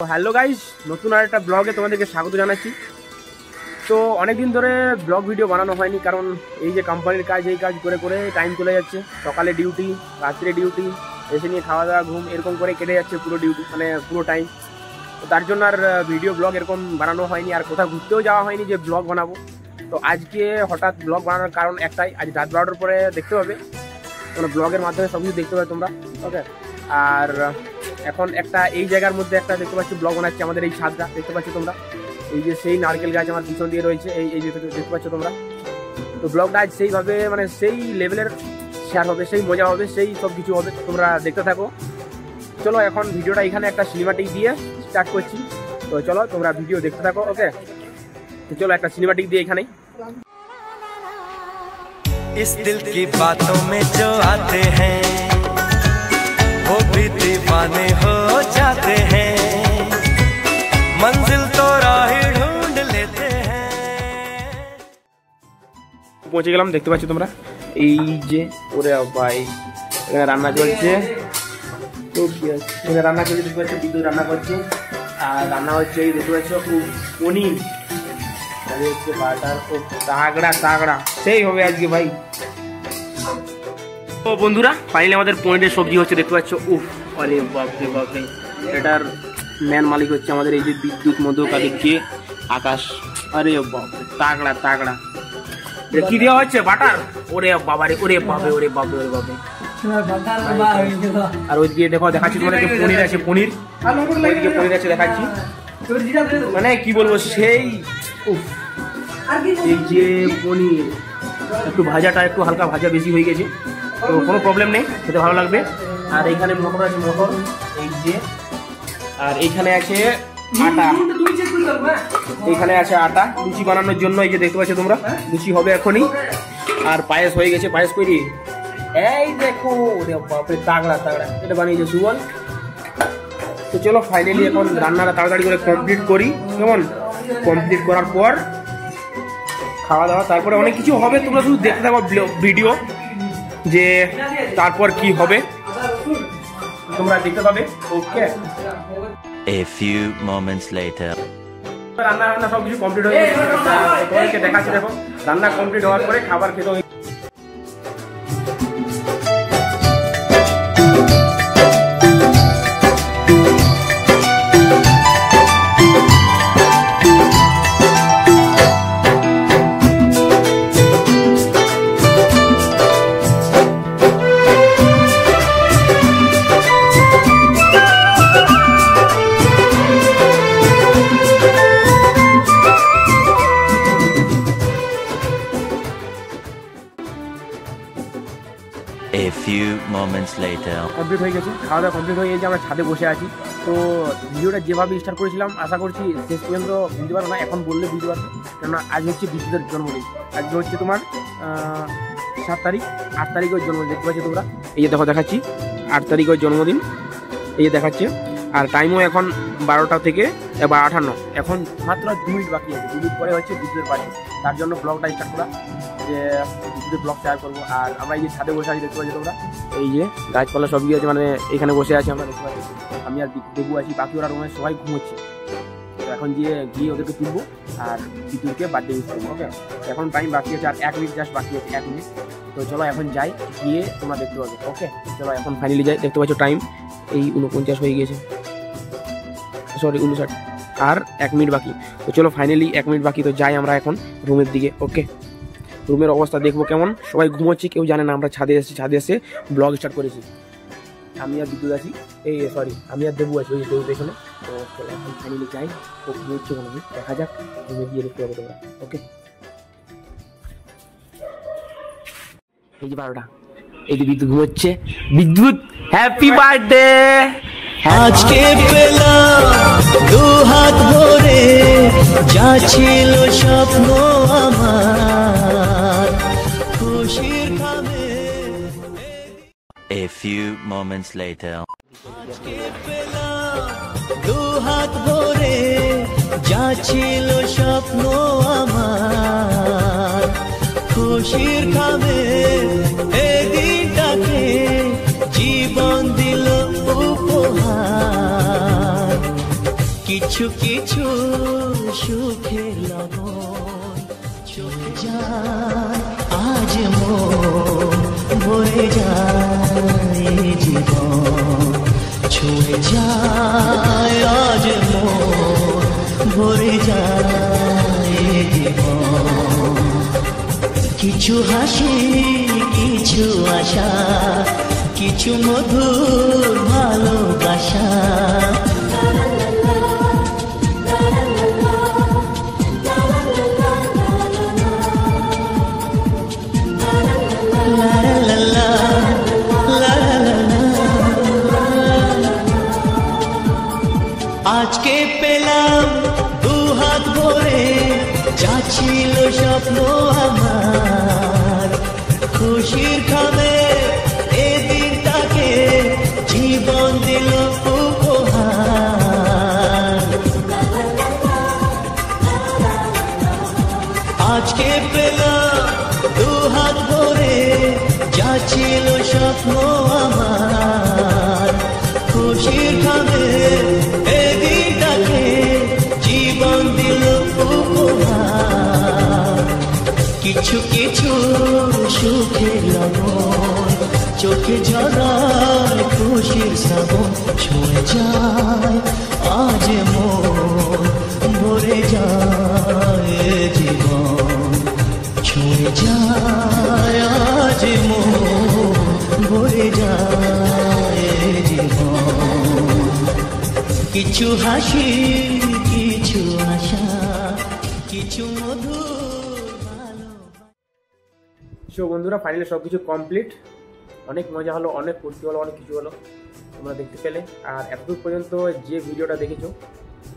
তো hello guys নতুন আর একটা ব্লগে তোমাদেরকে স্বাগত জানাচ্ছি। তো অনেক দিন ধরে ব্লগ ভিডিও বানানো হয়নি, কারণ এই যে কোম্পানির কাজ, এই কাজ করে করে টাইম চলে যাচ্ছে। সকালে ডিউটি রাত্রে ডিউটি এসে নিয়ে খাওয়া দাওয়া, ঘুম, এরকম করে কেটে যাচ্ছে পুরো ডিউটি মানে পুরো টাইম তো তার জন্য আর ভিডিও ব্লগ এরকম বানানো হয়নি, আর কোথাও ঘুরতেও যাওয়া হয়নি যে ব্লগ বানাবো। তো আজকে হঠাৎ ব্লগ বানানোর কারণ একটাই, আজ রাত বারোটার পরে দেখতে পাবে। মানে ব্লগের মাধ্যমে সব কিছু দেখতে পাবে তোমরা ওকে আর এখন একটা এই জায়গার মধ্যে একটা দেখতে পাচ্ছি ব্লগ বানাচ্ছি আমাদের এই ছাদটা দেখতে পাচ্ছ তোমরা এই যে সেই নারকেল গাছ আমার পিছন দিয়ে রয়েছে এই এই যে দেখতে পাচ্ছ তোমরা তো ব্লগটা আজ সেইভাবে মানে সেই লেভেলের শেয়ার হবে সেই মজা হবে সেই সব কিছু হবে তোমরা দেখতে থাকো চলো এখন ভিডিওটা এখানে একটা সিনেমাটিক দিয়ে স্টার্ট করছি তো চলো তোমরা ভিডিও দেখতে থাকো ওকে তো চলো একটা সিনেমাটিক দিয়ে এখানেই इस दिल की बातों में जो आते हैं वो भी दीवाने हो जाते हैं मंजिल तो राह ढूंढ लेते हैं পৌঁছে গেলাম দেখতে পাচ্ছ তোমরা এই যে ওরে ভাই এখানে রান্না চলছে তো কি আছে? এখানে রান্না চলছে দেখতে পাচ্ছ বিদ্যুৎ রান্না করছে আর রান্না হচ্ছে এই দেখতে পাচ্ছ ও, পনির আর এই হচ্ছে বাটার ও তাগড়া তাগড়া সেই হবে আজকে ভাই ও বন্ধুরা ফাইনালি আমাদের পনিরের সবজি হচ্ছে, দেখতে পাচ্ছ? উফ, আরে বাপরে বাপরে। এটার ম্যান মালিক হচ্ছে আমাদের এই যে বিদ্যুৎ মধ্যকালীন কে আকাশ। আরে বাপরে, তাগড়া তাগড়া। কি দেওয়া হচ্ছে? বাটার? ওরে বাবারে, ওরে বাবে ওরে বাবে ওরে বাবে আর ওইদিকে দেখো, দেখাচ্ছি তোমাদেরকে পনির আছে, পনির। ওইদিকে পনির আছে, দেখাচ্ছি। মানে কি বলব, সেই, উফ, এই যে পনির, একটু ভাজাটা একটু হালকা ভাজা বেশি হয়ে গেছে। তো কোনো প্রবলেম নেই, খেতে ভালো লাগবে। আর এইখানে মটর আছে মটর, এই যে। আর এইখানে আছে আটা। এইখানে আছে আটা, লুচি বানানোর জন্য, এই যে দেখতে পাচ্ছ তোমরা, লুচি হবে এখনই। আর পায়েস হয়ে গেছে, পায়েস করি এই দেখো বাপরে, তাগড়া তাগড়া। এটা বানিয়েছে সুবল। তো চলো ফাইনালি এখন রান্নাটা তাড়াতাড়ি করে কমপ্লিট করি। কেমন? কমপ্লিট করার পর খাওয়া দাওয়া, তারপরে অনেক কিছু হবে, তোমরা শুধু দেখতে থাকো ভিডিও যে তারপর কি হবে? তোমরা দেখতে পাবে। Okay a few moments later রান্না রান্না সব কিছু কমপ্লিট হয়ে গেছে। তোমাদেরকে দেখাচ্ছি দেখো। রান্না কমপ্লিট হওয়ার পরে খাবার খেতে few moments later. কমপ্লিট হয়ে গেছে, খাওয়া দাওয়া কমপ্লিট হয়ে গেছে, আমরা ছাদে বসে আছি। তো ভিডিওটা যেভাবে স্টার্ট করেছিলাম, আশা করছি শেষ পর্যন্ত বুঝতে পারব না, এখন বললে বুঝতে পারব। কেননা আজ হচ্ছে বিদ্যুতের জন্মদিন। আজকে হচ্ছে তোমার সাত তারিখ, আট তারিখের জন্মদিন, দেখতে পাচ্ছ তোমরা। এই যে দেখো, দেখাচ্ছি, আট তারিখের জন্মদিন। এই যে দেখাচ্ছে আর টাইমও এখন বারোটা থেকে বা আঠান্ন। এখন মাত্র দু মিনিট বাকি আছে। দু মিনিট পরে হচ্ছে বিদ্যুতের পার্টি তার জন্য ব্লগটা স্টার্ট করা। যে বিদ্যুতের ব্লগ শেয়ার করব। আর আমরা এই যে ছাদে বসে আছি, দেখতে পাচ্ছি তোমরা? এই যে গাছপালা সবই আছে মানে এখানে বসে আছি আমরা, দেখতে পাচ্ছি। আমি আর দেবু আছি। বাকি ওরা রুমে সবাই ঘুমোচ্ছে। তো এখন গিয়ে গিয়ে ওদেরকে তুলবো। আর বিদ্যুৎকে বার্থডে ইউজ করব ওকে এখন টাইম বাকি আছে, আর এক মিনিট জাস্ট বাকি আছে, এক মিনিট। তো চলো এখন যাই, গিয়ে তোমরা দেখতে পাবে ওকে চলো এখন ফাইনালি যাই। দেখতে পাচ্ছ টাইম এই উনপঞ্চাশ হয়ে গেছে সরি উনষাট আর এক মিনিট বাকি। তো চলো ফাইনালি এক মিনিট বাকি, তো যাই আমরা এখন রুমের দিকে ওকে রুমের অবস্থা দেখব কেমন? সবাই ঘুমোচ্ছে, কেউ জানে না, আমরা ছাদে এসেছি, ছাদে এসে ব্লগ স্টার্ট করেছি। আমি আর বিদ্যুৎ আছি। এই সরি আমি আর দেবু আছি, ওই দেবু এখানে তো চলো, এখন ফাইনালি যাই তো ঘুমোচ্ছে কোনো দেখা যাক রুমে গিয়ে দেখতে পাবো তোমরা ওকে এই যে বারোটা, এই যে বিদ্যুৎ ঘুমোচ্ছে। বিদ্যুৎ হ্যাপি বার্থডে আজকে পেলাম দু হাত ভরে যা ছিল স্বপ্ন আমার খুশির খাবে A few moments later. পেলাম দু হাত ভরে যা ছিল স্বপ্ন আমার খুশির খাবে কিছু কিছু সুখে লবণ চলে যায়। আজ ভরে যায় জীবন। ছুঁয়ে যায়, আজ ভরে যায় জীবন। কিছু হাসি, কিছু আশা, কিছু মধুর ভালোবাসা। আমার খুশির খাবে এ দিনটাকে জীবন দিল উপহার। আজকে পেলাম দু হাত ভরে, যা ছিল স্বপ্ন আমার। কিছু কিছু সুখে লবণ। চোখে ঝরায় খুশির শ্রাবণ। ছুঁয়ে যায়, আজ মন ভরে যায় জীবন। ছুঁয়ে যায়, আজ মন ভরে যায় জীবন। কিছু হাসি, কিছু সো বন্ধুরা ফাইনালি সব কিছু কমপ্লিট অনেক মজা হলো, অনেক ফুর্তি হলো, অনেক কিছু হলো, তোমরা দেখতে পেলে। আর এতদূর পর্যন্ত যে ভিডিওটা দেখেছ,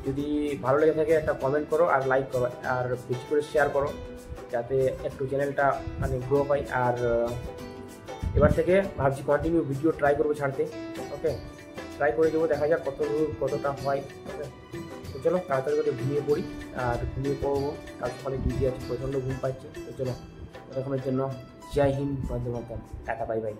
যদি ভালো লেগে থাকে, একটা কমেন্ট করো আর লাইক করো, আর বেশি করে শেয়ার করো, যাতে একটু চ্যানেলটা মানে গ্রো হয়। আর এবার থেকে ভাবছি কন্টিনিউ ভিডিও ট্রাই করব ছাড়তে ওকে ট্রাই করে দেবো, দেখা যাক কত কতটা হয় ওকে তো চলো, তাড়াতাড়ি করে ঘুমিয়ে পড়ি, আর ঘুমিয়ে পড়ব কাল সকালে ডিউটি আছে, প্রচণ্ড ঘুম পাচ্ছে, তো চলো। এরকমের জন্য জয় হিন্দ বন্দে মাতরম। Tata bye bye.